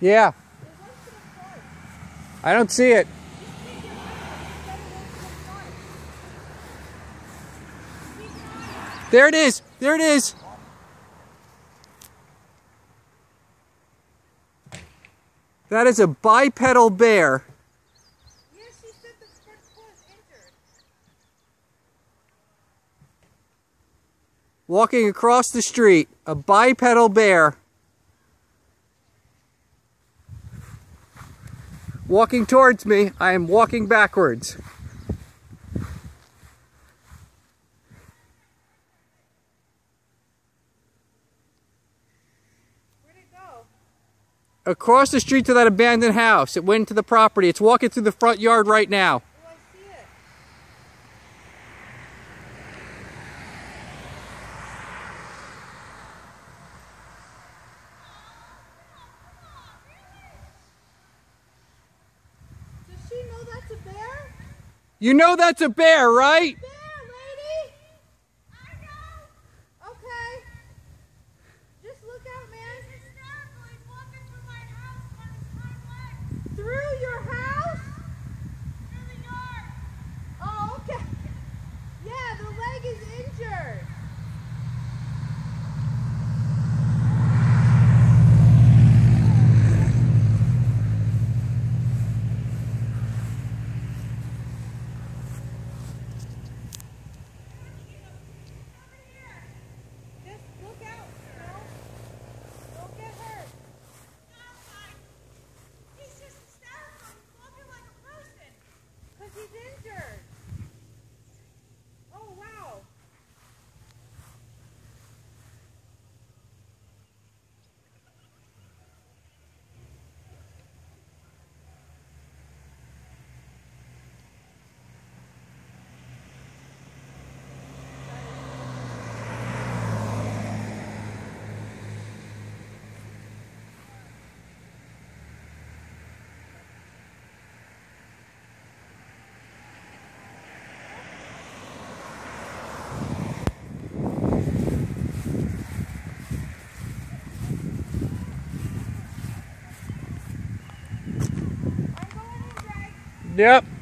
Yeah. I don't see it. There it is. There it is. That is a bipedal bear. Walking across the street, a bipedal bear. walking towards me, I am walking backwards. Across the street to that abandoned house. It went into the property. It's walking through the front yard right now. I see it. Does she know that's a bear? You know that's a bear, right? Yep.